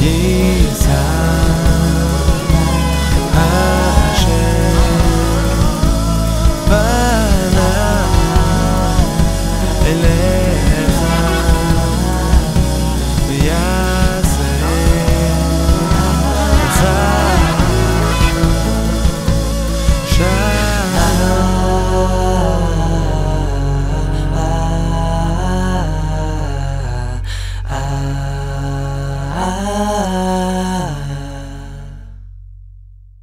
Yes.